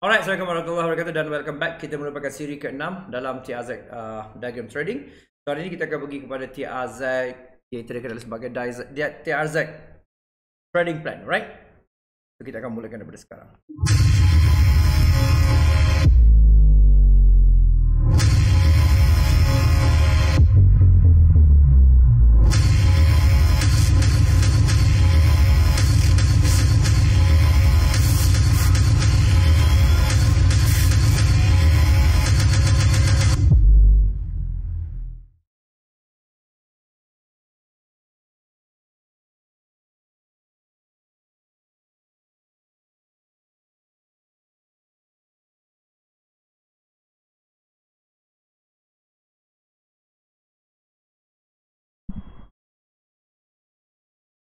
Alright, Assalamualaikum warahmatullahi wabarakatuh dan welcome back. Kita merupakan siri ke-6 dalam TRZ uh, Diagram Trading. So hari ini kita akan pergi kepada TRZ iaitu dikenal sebagai TRZ Trading Plan, right? So kita akan mulakan daripada sekarang.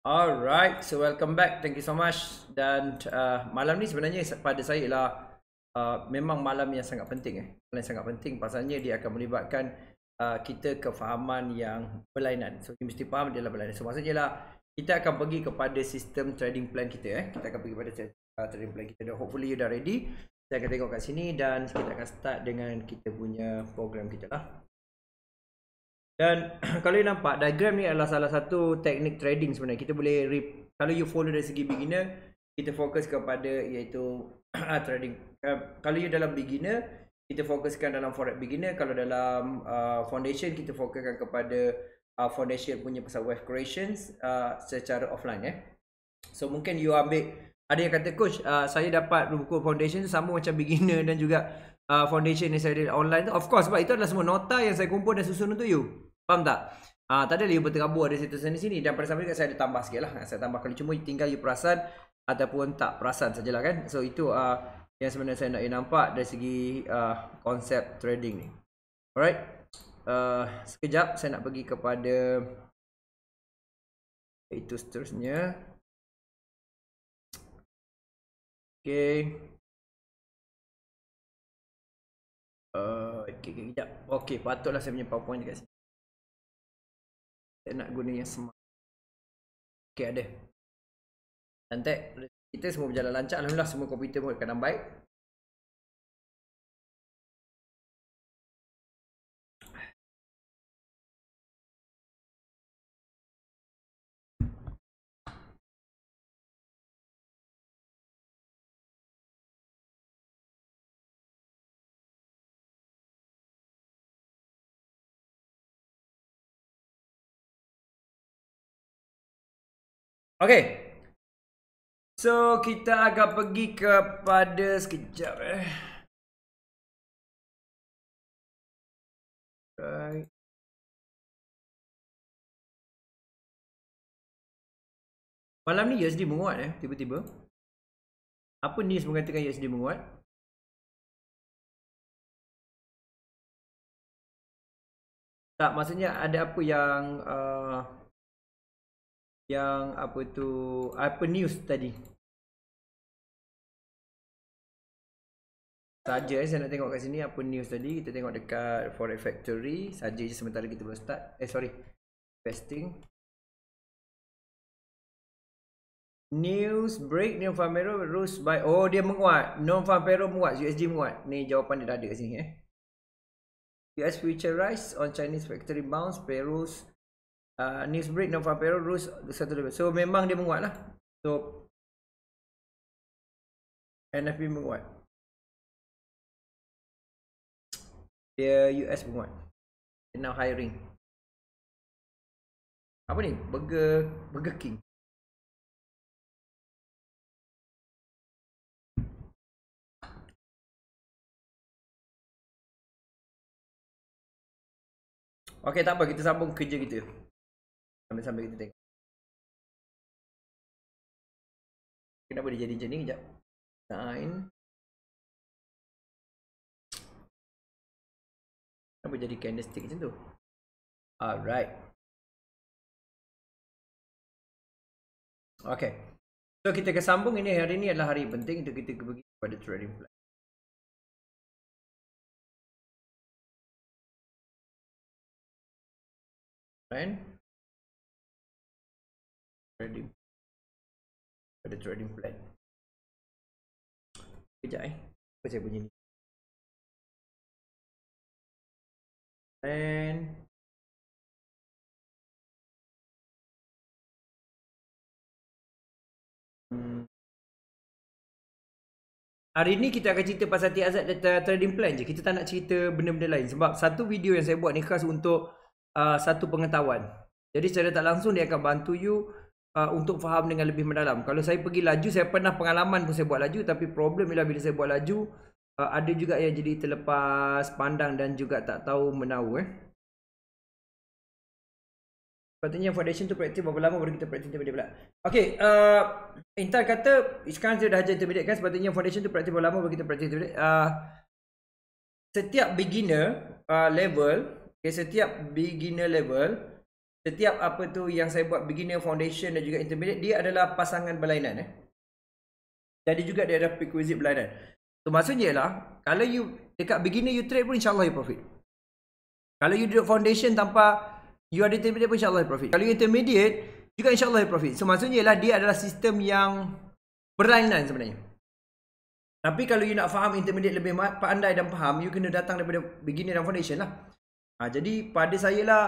Alright, so welcome back. Thank you so much. Dan uh, malam ni sebenarnya pada saya lah uh, memang malam yang sangat penting eh. Malam yang sangat penting pasalnya dia akan melibatkan uh, kita kefahaman yang berlainan. So kita mesti faham dia adalah berlainan. So maksudnya lah kita akan pergi kepada sistem trading plan kita eh. Kita akan pergi kepada uh, trading plan kita. Dan hopefully you dah ready. Saya akan tengok kat sini dan kita akan start dengan kita punya program kita lah. Dan kalau you nampak diagram ni adalah salah satu teknik trading sebenarnya. Kita boleh rip, kalau you follow dari segi beginner, kita fokus kepada iaitu trading. Uh, kalau you dalam beginner, kita fokuskan dalam forex beginner. Kalau dalam uh, foundation, kita fokuskan kepada uh, foundation punya pasal wealth creations uh, secara offline eh. So mungkin you ambil ada yang kata coach, uh, saya dapat buku foundation tu sama macam beginner dan juga uh, foundation yang saya ada online tu. Of course sebab itu adalah semua nota yang saya kumpul dan susun untuk you. Faham tak? Ah, tak ada you berterabur ada situ sini sini dan pada sampai saya ada tambah sikit lah. Saya tambah kalau cuma tinggal you perasan ataupun tak perasan sajalah kan. So itu uh, yang sebenarnya saya nak nampak dari segi uh, konsep trading ni. Alright. Uh, sekejap saya nak pergi kepada itu seterusnya. Okay. Uh, okay, okay. Okay, patutlah saya punya powerpoint dekat sini. Saya nak guna yang smart. Okay ada. Nanti kita semua berjalan lancar. Alhamdulillah semua komputer pun kadang baik. Okay. So kita akan pergi kepada sekejap eh. Right. Malam ni USD menguat eh tiba-tiba. Apa news mengatakan USD menguat? Tak maksudnya ada apa yang uh, yang apa tu apa news tadi? Saja eh, saya nak tengok kat sini apa news tadi. Kita tengok dekat forex factory. Saja je sementara kita belum start. Eh sorry. Investing. News break. Non farm payroll rose by oh dia menguat. Non farm payroll menguat. USD menguat. Ni jawapan dia dah ada kat sini eh. US future rise on Chinese factory bounce payrolls uh, news break non farm rules satu level. So memang dia menguat lah. So NFP menguat. Dia US menguat. Dia now hiring. Apa ni? Burger Burger King. Okay tak apa kita sambung kerja kita. Sambil-sambil kita tengok. Kenapa dia jadi macam ni? Sekejap. Nine. Kenapa jadi candlestick macam tu? Alright. Okay. So kita akan sambung ini hari ini adalah hari penting untuk kita pergi kepada trading plan. Right? Trading ada trading plan kejap eh Apa saya bunyi ni? And. Hari ni kita akan cerita pasal T-Azad trading plan je. Kita tak nak cerita benda-benda lain. Sebab satu video yang saya buat ni khas untuk uh, satu pengetahuan. Jadi secara tak langsung dia akan bantu you uh, untuk faham dengan lebih mendalam. Kalau saya pergi laju, saya pernah pengalaman pun saya buat laju. Tapi problem ialah bila saya buat laju, uh, ada juga yang jadi terlepas pandang dan juga tak tahu menau eh. Sepatutnya foundation tu praktis berapa lama baru kita praktis intermediate pula. Okay, uh, Intel kata sekarang dia dah ajar intermediate kan sepatutnya foundation tu praktis berapa lama baru kita praktis intermediate. Uh, setiap beginner uh, level, okay, setiap beginner level, setiap apa tu yang saya buat beginner foundation dan juga intermediate, dia adalah pasangan berlainan. Eh. Jadi juga dia ada prerequisite berlainan. So maksudnya ialah, kalau you dekat beginner you trade pun insyaAllah you profit. Kalau you duduk foundation tanpa You ada intermediate pun insyaAllah profit. Kalau you intermediate, juga insyaAllah profit. So maksudnya ialah dia adalah sistem yang berlainan sebenarnya. Tapi kalau you nak faham intermediate lebih pandai dan faham, you kena datang daripada beginner dan foundation lah. Ha, jadi pada saya lah,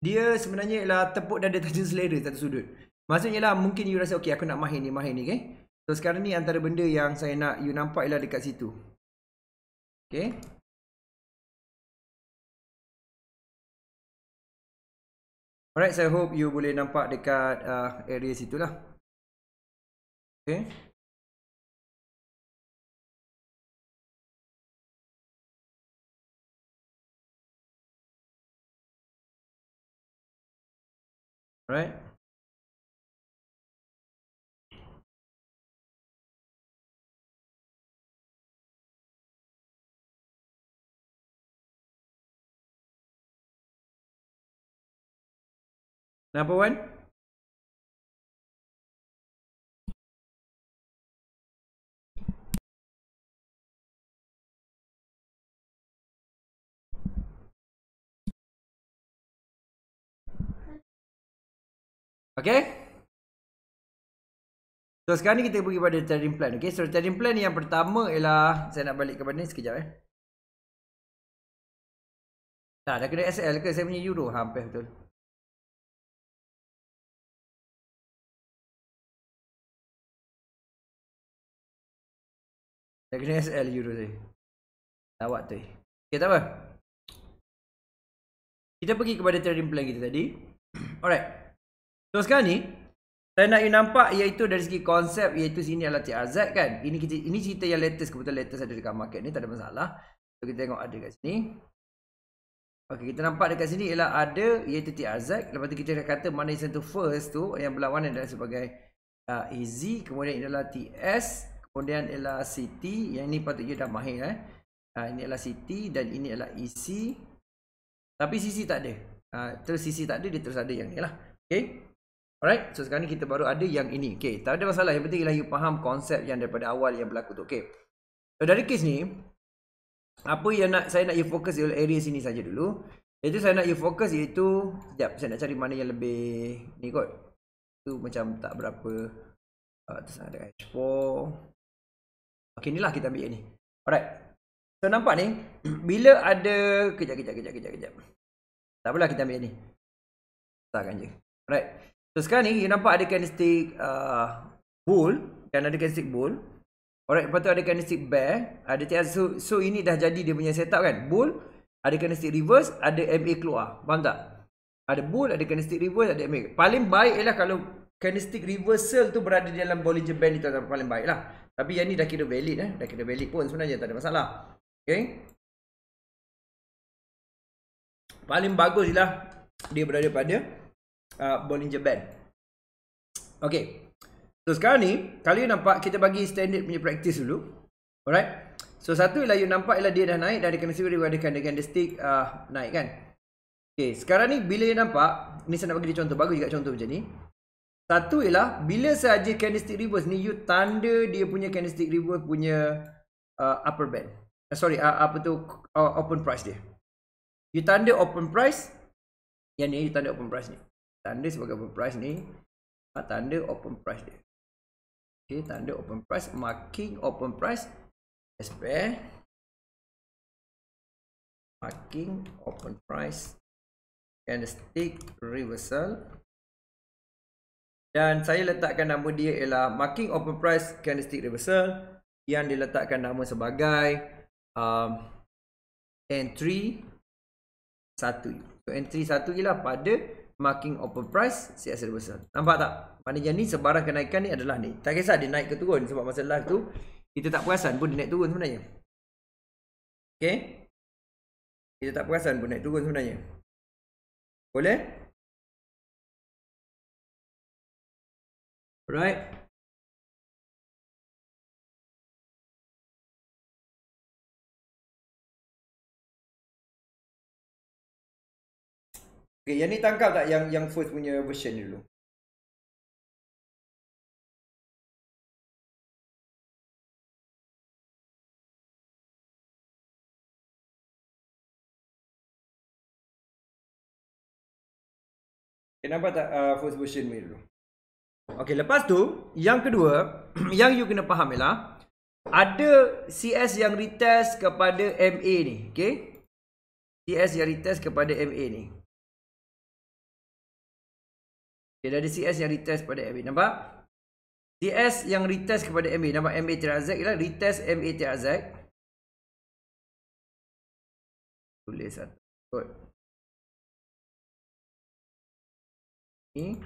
dia sebenarnya ialah tepuk dada tajam selera satu sudut. Maksudnya lah mungkin you rasa okay aku nak mahir ni, mahir ni. Okay? So sekarang ni antara benda yang saya nak you nampak ialah dekat situ. Okay? Alright, saya so hope you boleh nampak dekat uh, area situ lah. Okay. Alright. Number one. Okay. So sekarang ni kita pergi pada trading plan. Okay. So trading plan yang pertama ialah. Saya nak balik kepada ni sekejap eh. Tak, dah kena SL ke? Saya punya euro. Hampir betul. Dah kena SL euro tadi. Lawak tu. Okay, tak apa. Kita pergi kepada trading plan kita tadi. Alright. So sekarang ni. Saya nak you nampak iaitu dari segi konsep iaitu sini adalah TRZ kan. Ini kita ini cerita yang latest. Kebetulan latest ada dekat market ni. Tak ada masalah. So kita tengok ada kat sini. Okay, kita nampak dekat sini ialah ada iaitu TRZ. Lepas tu kita dah kata mana yang satu first tu. Yang berlawanan adalah sebagai uh, EZ. Kemudian ini adalah TS. Kemudian ialah City. Yang ini patutnya dah mahir eh. Ha, ini adalah City dan ini adalah EC. Tapi CC tak ada. Ha, terus CC tak ada, dia terus ada yang ni lah. Okay. Alright. So sekarang ni kita baru ada yang ini. Okay. Tak ada masalah. Yang penting ialah you faham konsep yang daripada awal yang berlaku tu. Okay. So dari kes ni. Apa yang nak saya nak you fokus di area sini saja dulu. Itu saya nak you fokus iaitu. Sekejap. Saya nak cari mana yang lebih ni kot. Tu macam tak berapa. Uh, terus ada H4. Okay, inilah kita ambil ni. Alright. So, nampak ni. Bila ada... Kejap, kejap, kejap, kejap, kejap. Tak apalah kita ambil ni. Letakkan je. Alright. So, sekarang ni, you nampak ada candlestick uh, bull. Dan ada candlestick bull. Alright, lepas tu ada candlestick bear. Ada tiada. So, so, ini dah jadi dia punya setup kan. Bull. Ada candlestick reverse. Ada MA keluar. Faham tak? Ada bull, ada candlestick reverse, ada MA. Paling baik ialah kalau candlestick reversal tu berada dalam Bollinger Band itu paling baik lah. Tapi yang ni dah kira valid eh. Dah kira valid pun sebenarnya tak ada masalah. Okay. Paling bagus lah dia berada pada uh, Bollinger Band. Okay. So sekarang ni, kalau you nampak kita bagi standard punya practice dulu. Alright. So satu ialah you nampak ialah dia dah naik dan dia kena sibuk dia kan dengan the stick uh, naik kan. Okay. Sekarang ni bila you nampak, ni saya nak bagi dia contoh. Bagus juga contoh macam ni. Satu ialah bila saja candlestick reverse ni you tanda dia punya candlestick reverse punya uh, upper band. Uh, sorry, uh, apa tu uh, open price dia. You tanda open price. Yang ni you tanda open price ni. Tanda sebagai open price ni. Uh, tanda open price dia. Okay, tanda open price. Marking open price. spare marking open price candlestick reversal dan saya letakkan nama dia ialah marking open price candlestick reversal yang diletakkan nama sebagai um, entry satu. So entry satu ialah pada marking open price CS reversal. Nampak tak? Maknanya ni sebarang kenaikan ni adalah ni. Tak kisah dia naik ke turun sebab masa live tu kita tak perasan pun dia naik turun sebenarnya. Okay? Kita tak perasan pun naik turun sebenarnya. Boleh? Alright. Okay, yang ni tangkap tak yang yang first punya version dulu? Okay, nampak tak uh, first version ni dulu? Okay, lepas tu, yang kedua, yang you kena faham ialah, ada CS yang retest kepada MA ni, okay? CS yang retest kepada MA ni. Okay, ada CS yang retest kepada MA, nampak? CS yang retest kepada MA, nampak MA TRZ ialah retest MA TRZ. Tulis satu. Good. ni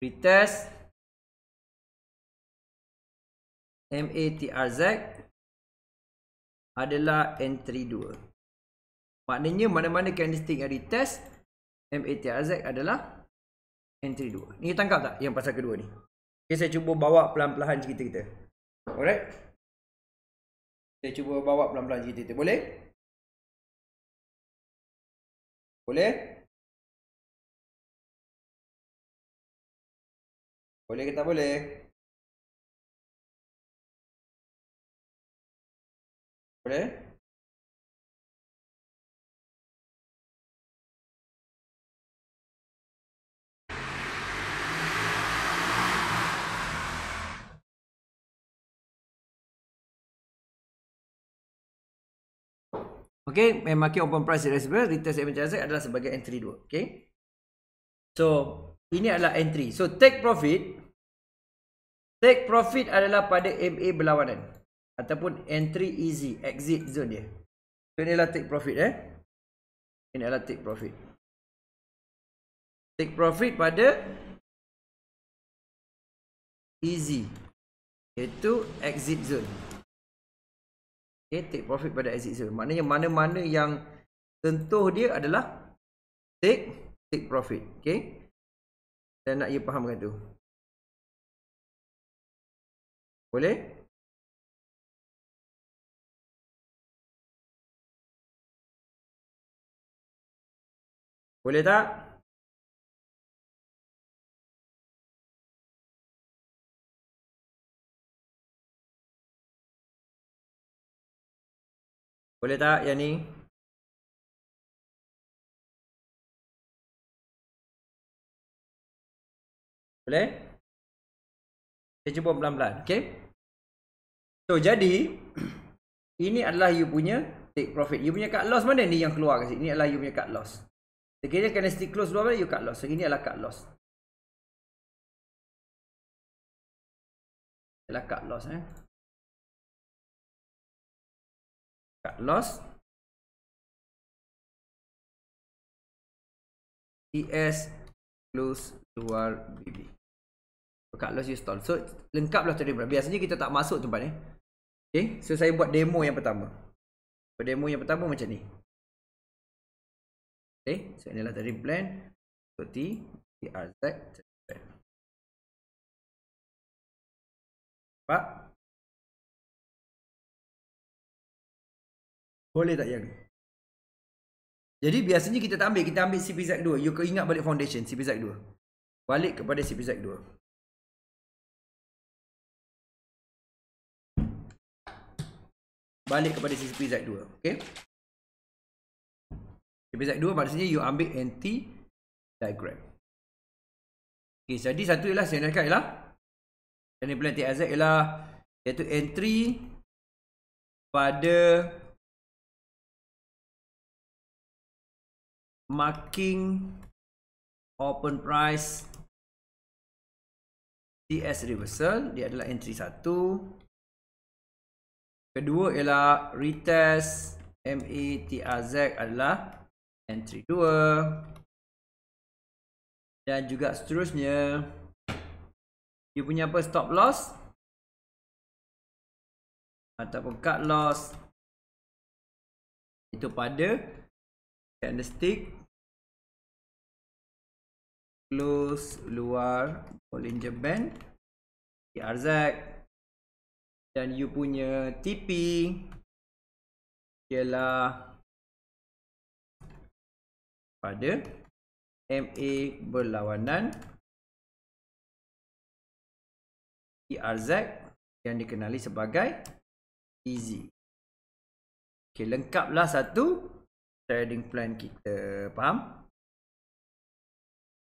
retest MATRZ adalah entry 2 maknanya mana-mana candlestick yang retest MATRZ adalah entry 2 ni tangkap tak yang pasal kedua ni Okay, saya cuba bawa pelan-pelan cerita kita. Alright? Saya cuba bawa pelan-pelan cerita kita. Boleh? Boleh? Boleh ke tak boleh? Boleh? Okay, market open price irreversible, retest MA transact adalah sebagai entry 2. Okay. So, ini adalah entry. So, take profit. Take profit adalah pada MA berlawanan. Ataupun entry easy, exit zone dia. So, ini adalah take profit eh. Ini adalah take profit. Take profit pada easy. Iaitu exit zone. Okay, take profit pada exit zone. Maknanya mana-mana yang tentuh dia adalah take take profit. Okay. Saya nak ia fahamkan tu. Boleh? Boleh tak? Boleh tak yang ni? Boleh? Saya cuba pelan-pelan. Okay? So, jadi. Ini adalah you punya take profit. You punya cut loss mana ni yang keluar kat sini? Ini adalah you punya cut loss. Sekiranya kena stick close dua you cut loss. Ini adalah cut loss. Adalah cut loss eh. cut loss. ES close luar BB cut loss you stall. So lengkaplah tadi biasanya kita tak masuk tempat ni. Okay so saya buat demo yang pertama. Demo yang pertama macam ni okay so inilah tadi plan so T TRZ Pak Boleh tak yang? Jadi biasanya kita tak ambil, kita ambil CPZ2. You ingat balik foundation CPZ2. Balik kepada CPZ2. Balik kepada CPZ2. Okay. CPZ 2 maksudnya you ambil anti diagram. Okay, jadi satu ialah saya nak ialah trending plan TAZ ialah iaitu entry pada marking open price TS reversal dia adalah entry satu kedua ialah retest MA TRZ adalah entry 2 dan juga seterusnya. You punya apa? Stop loss. Ataupun cut loss. Itu pada candlestick. Close luar Bollinger Band. TRZ dan you punya TP ialah pada MA berlawanan TRZ yang dikenali sebagai easy. Okay, lengkaplah satu trading plan kita. Faham?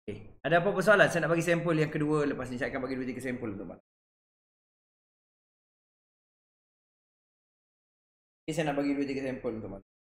Okay. Ada apa-apa soalan? Saya nak bagi sampel yang kedua lepas ni. Saya akan bagi dua tiga sampel untuk Pak. Okay, saya nak bagi dua tiga sampel untuk Pak.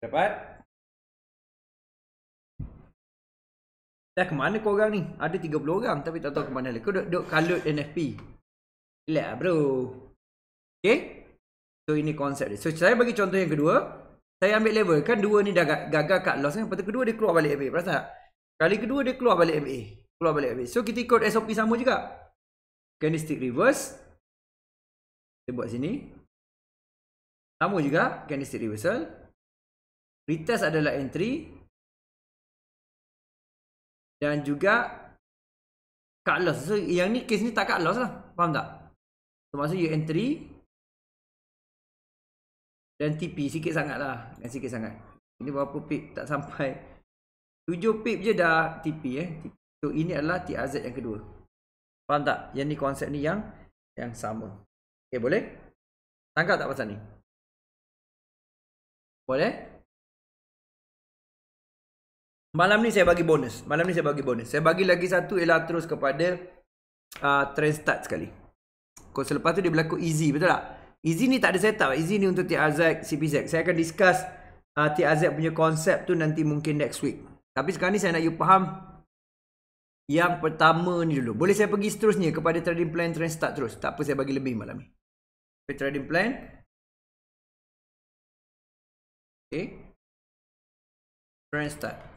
Dapat? Dah ke mana kau orang ni? Ada 30 orang tapi tak tahu ke mana. Kau duduk kalut NFP. Relax lah bro. Okay? So ini konsep dia. So saya bagi contoh yang kedua. Saya ambil level. Kan dua ni dah gagal kat loss kan. Lepas kedua dia keluar balik MA. Perasan tak? Kali kedua dia keluar balik MA. Keluar balik MA. So kita ikut SOP sama juga. Candlestick reverse. Kita buat sini. Sama juga. Candlestick reversal. Retest adalah entry. Dan juga cut loss. So yang ni case ni tak cut loss lah. Faham tak? So maksudnya you entry. Dan TP sikit sangat lah. Dan sikit sangat. Ini berapa pip tak sampai. 7 pip je dah TP eh. So ini adalah TRZ yang kedua. Faham tak? Yang ni konsep ni yang yang sama. Okay boleh? Tangkap tak pasal ni? Boleh? Malam ni saya bagi bonus. Malam ni saya bagi bonus. Saya bagi lagi satu ialah terus kepada uh, trend start sekali. Kau selepas tu dia berlaku easy, betul tak? Easy ni tak ada setup. Easy ni untuk TRZ, CPZ. Saya akan discuss uh, TRZ punya konsep tu nanti mungkin next week. Tapi sekarang ni saya nak you faham yang pertama ni dulu. Boleh saya pergi seterusnya kepada trading plan trend start terus. Tak apa saya bagi lebih malam ni. Trading plan. Okay. Trend start.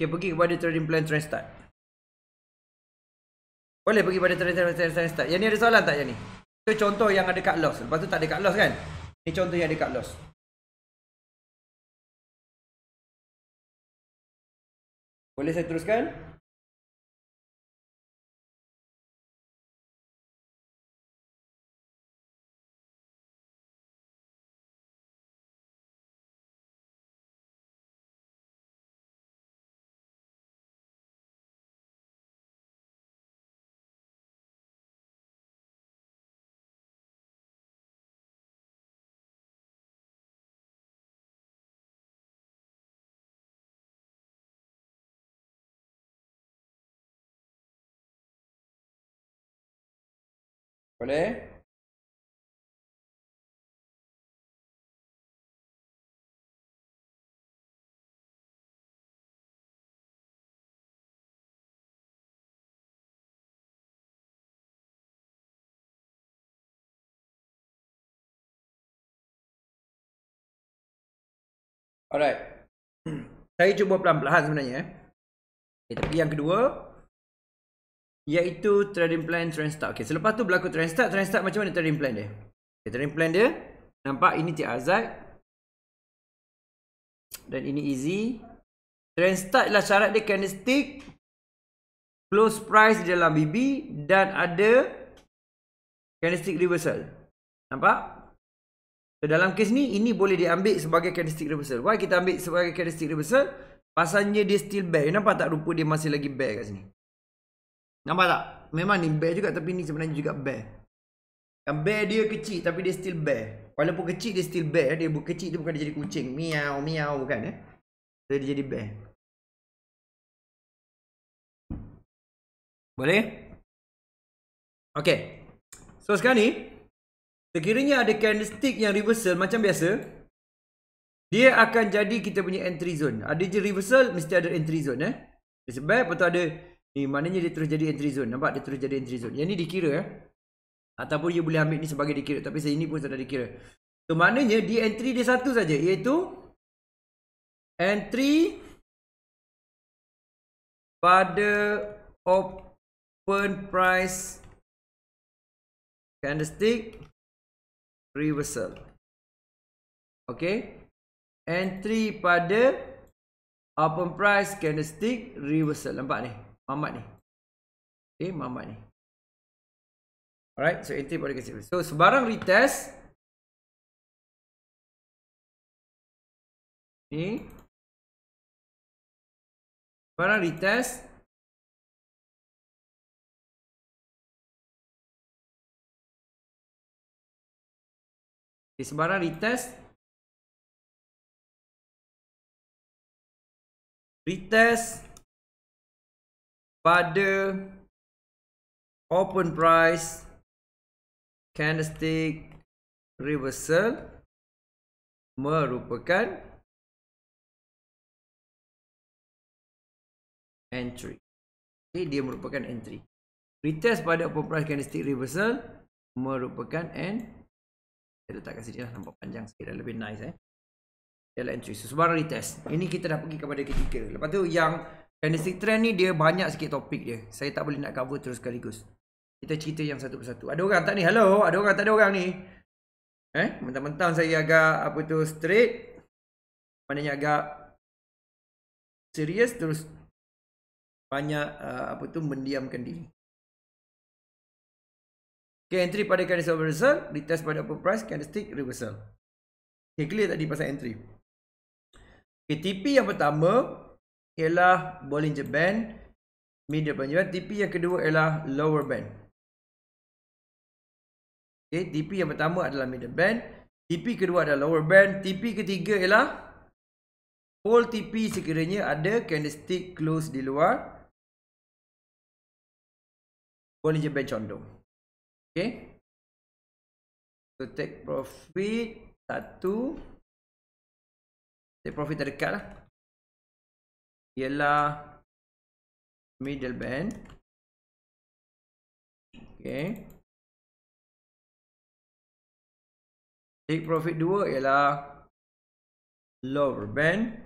Okay, pergi kepada trading plan trend start. Boleh pergi pada trading plan trend start. Yang ni ada soalan tak yang ni? Itu contoh yang ada cut loss. Lepas tu tak ada cut loss kan? Ini contoh yang ada cut loss. Boleh saya teruskan? Boleh? Alright. Saya cuba pelan-pelan sebenarnya eh. Okay, tapi yang kedua iaitu trading plan trend start. Okey, selepas tu berlaku trend start, trend start macam mana trading plan dia? Okay, trading plan dia nampak ini TRZ dan ini easy. Trend start lah syarat dia candlestick close price dalam BB dan ada candlestick reversal. Nampak? So, dalam kes ni ini boleh diambil sebagai candlestick reversal. Why kita ambil sebagai candlestick reversal? Pasalnya dia still bear. Nampak tak rupa dia masih lagi bear kat sini? Nampak tak? Memang ni bear juga tapi ni sebenarnya juga bear. Yang bear dia kecil tapi dia still bear. Walaupun kecil dia still bear. Dia kecil tu bukan dia jadi kucing. Miau, miau bukan eh. Dia jadi bear. Boleh? Okay. So sekarang ni. Sekiranya ada candlestick yang reversal macam biasa. Dia akan jadi kita punya entry zone. Ada je reversal mesti ada entry zone eh. Sebab betul ada Ni maknanya dia terus jadi entry zone. Nampak dia terus jadi entry zone. Yang ni dikira eh. Ataupun dia boleh ambil ni sebagai dikira. Tapi saya ini pun sudah dikira. So maknanya di entry dia satu saja. Iaitu. Entry. Pada open price. Candlestick. Reversal. Okay. Entry pada. Open price candlestick reversal. Nampak ni. Mamat ni. Okay, Mamat ni. Alright, so entry boleh kasi. So, sebarang retest. Ni. Sebarang retest. Okay, sebarang retest. Retest pada open price candlestick reversal merupakan entry. Okay, dia merupakan entry. Retest pada open price candlestick reversal merupakan end. Saya letak kat sini lah. Nampak panjang sikit dah lebih nice eh. Ialah entry. So, sebarang retest. Ini kita dah pergi kepada ketiga. Lepas tu yang Candlestick trend ni dia banyak sikit topik dia. Saya tak boleh nak cover terus sekaligus. Kita cerita yang satu persatu. Ada orang tak ni? Hello? Ada orang tak ada orang ni? Eh? Mentang-mentang saya agak apa tu straight. Maknanya agak serius terus banyak uh, apa tu mendiamkan diri. Okay, entry pada candlestick reversal, retest pada upper price, candlestick reversal. Okay, clear tadi pasal entry. Okay, TP yang pertama, ialah Bollinger Band Middle Band TP yang kedua ialah Lower Band. Okay, TP yang pertama adalah Middle Band TP kedua adalah Lower Band TP ketiga ialah Whole TP sekiranya ada Candlestick close di luar. Bollinger Band condong. Okay. So take profit Satu. Take profit terdekat lah ialah middle band. Okay. Take profit 2 ialah lower band.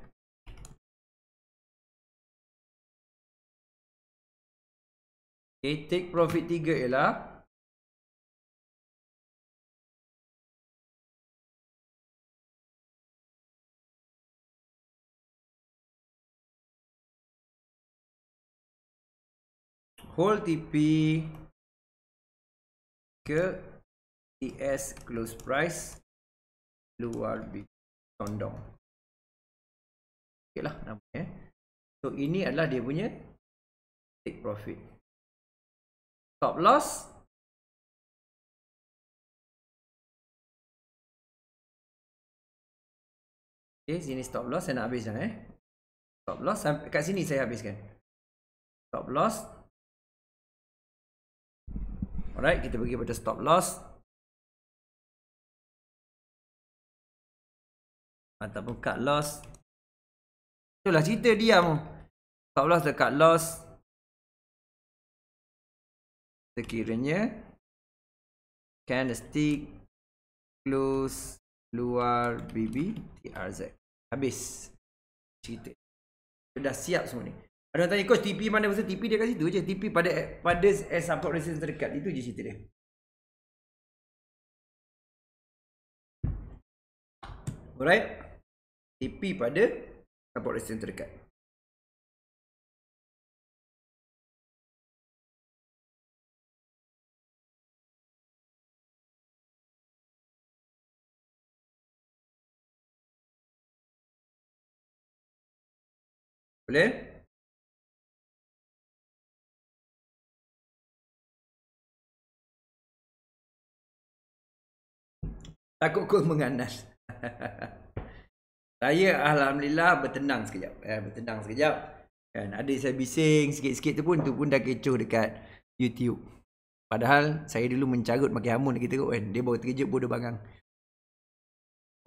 Okay, take profit 3 ialah hold TP ke TS close price luar condong. Okeylah namanya. So ini adalah dia punya take profit. Stop loss Okay, sini stop loss saya nak habis dah eh. Stop loss kat sini saya habiskan. Stop loss Alright, kita pergi pada stop loss. Ataupun cut loss. Itulah cerita diam. Stop loss cut loss. Sekiranya. Candlestick. Close. Luar BB. TRZ. Habis. Cerita. Dah siap semua ni. Ada tanya coach TP mana pasal TP dia kat situ je. TP pada pada eh, support resistance terdekat. Itu je cerita dia. Alright. TP pada support resistance terdekat. Boleh? Takut kau menganas. saya alhamdulillah bertenang sekejap. Eh, bertenang sekejap. Kan ada saya bising sikit-sikit tu pun tu pun dah kecoh dekat YouTube. Padahal saya dulu mencarut makin hamun kita teruk kan. Dia baru terkejut bodoh bangang.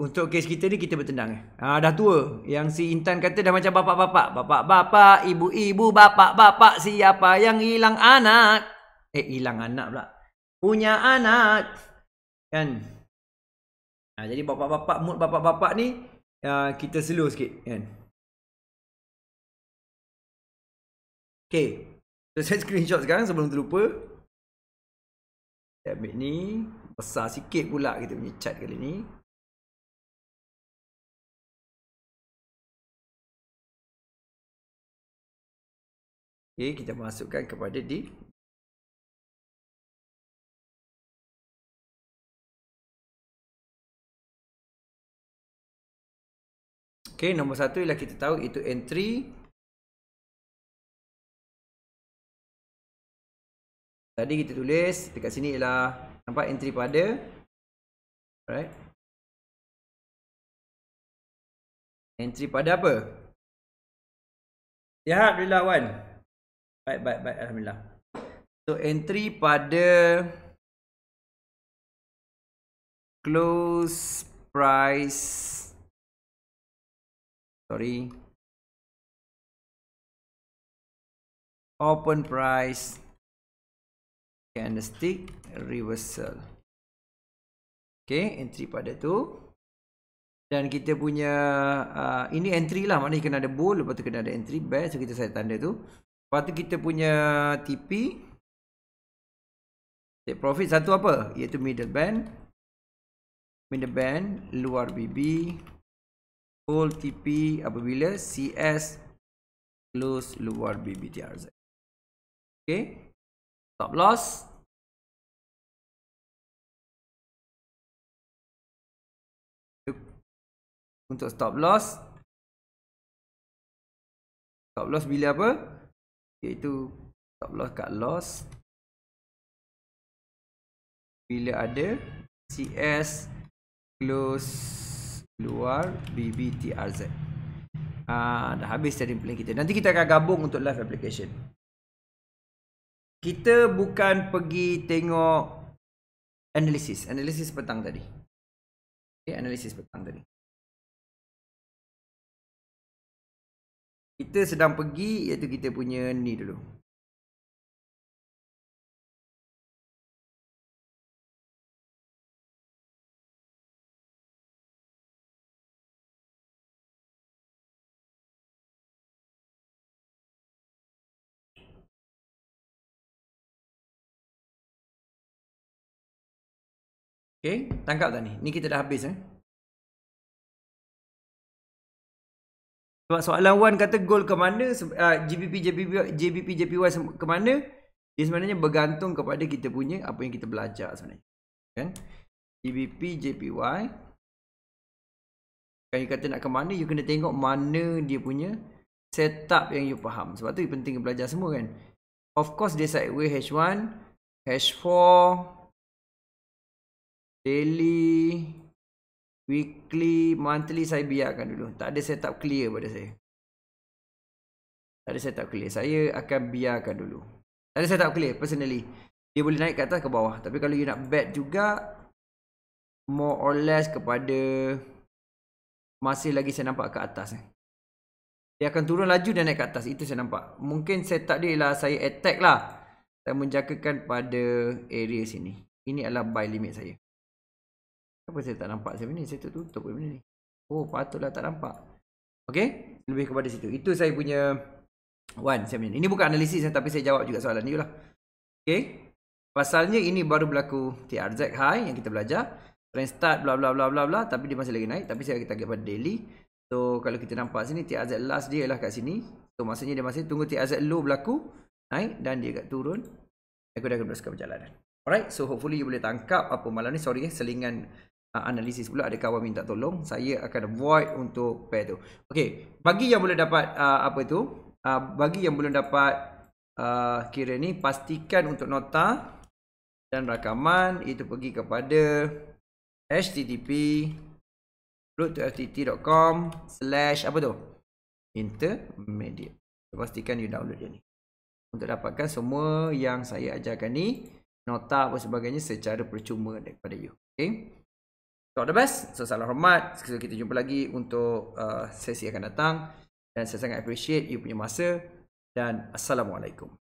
Untuk kes kita ni kita bertenang. Ha, dah tua. Yang si Intan kata dah macam bapak-bapak. Bapak-bapak, ibu-ibu, bapak-bapak. Siapa yang hilang anak? Eh, hilang anak pula. Punya anak. Kan? Ha, jadi bapak-bapak mood bapak-bapak ni uh, kita slow sikit kan. Okay. So saya screenshot sekarang sebelum terlupa. Saya ambil ni. Besar sikit pula kita punya chat kali ni. Okay, kita masukkan kepada di Okay, nombor satu ialah kita tahu itu entry. Tadi kita tulis dekat sini ialah nampak entry pada. Alright. Entry pada apa? Ya, Alhamdulillah Wan. Baik, baik, baik. Alhamdulillah. So, entry pada close price sorry. Open price. Candlestick reversal. Okay entry pada tu. Dan kita punya uh, ini entry lah. Maknanya kena ada bull lepas tu kena ada entry best. So kita set tanda tu. Lepas tu kita punya TP take profit. Satu apa? Iaitu middle band. Middle band luar BB full TP apabila CS close luar BBTRZ. Okay. Stop loss. Untuk stop loss. Stop loss bila apa? Iaitu stop loss kat loss. Bila ada CS close luar BBTRZ. Ah, dah habis trading plan kita. Nanti kita akan gabung untuk live application. Kita bukan pergi tengok analisis. Analisis petang tadi. Okay, analisis petang tadi. Kita sedang pergi iaitu kita punya ni dulu. Okay, tangkap tak ni? Ni kita dah habis eh. Sebab soalan Wan kata gol ke mana, uh, GBP, JBP, JBP, JPY ke mana, dia sebenarnya bergantung kepada kita punya apa yang kita belajar sebenarnya. Kan? GBP, JPY. Kan you kata nak ke mana, you kena tengok mana dia punya setup yang you faham. Sebab tu penting belajar semua kan. Of course dia sideway H1, H4, Daily Weekly Monthly saya biarkan dulu. Tak ada setup clear pada saya. Tak ada setup clear. Saya akan biarkan dulu. Tak ada setup clear personally. Dia boleh naik ke atas ke bawah. Tapi kalau you nak bet juga More or less kepada Masih lagi saya nampak ke atas eh. Dia akan turun laju dan naik ke atas. Itu saya nampak. Mungkin setup dia lah Saya attack lah. Saya menjagakan pada area sini. Ini adalah buy limit saya Kenapa saya tak nampak saya ni? Saya tertutup benda ni. Oh, patutlah tak nampak. Okay. lebih kepada situ. Itu saya punya one saya punya. Ini bukan analisis eh, tapi saya jawab juga soalan ni lah. Okay. Pasalnya ini baru berlaku TRZ high yang kita belajar. Trend start bla bla bla bla bla tapi dia masih lagi naik tapi saya target pada daily. So kalau kita nampak sini TRZ last dia lah kat sini. So maksudnya dia masih tunggu TRZ low berlaku naik dan dia kat turun. Aku dah akan teruskan perjalanan. Alright, so hopefully you boleh tangkap apa malam ni. Sorry eh, selingan analisis pula. Ada kawan minta tolong. Saya akan avoid untuk pair tu. Okay, bagi yang boleh dapat uh, apa tu. Uh, bagi yang belum dapat uh, kira ni, pastikan untuk nota dan rakaman itu pergi kepada http root2ftt.com slash apa tu? Intermediate. Pastikan you download dia ni untuk dapatkan semua yang saya ajarkan ni nota apa sebagainya secara percuma daripada you okay all the best. So salam hormat. So, kita jumpa lagi untuk uh, sesi akan datang. Dan saya sangat appreciate you punya masa. Dan assalamualaikum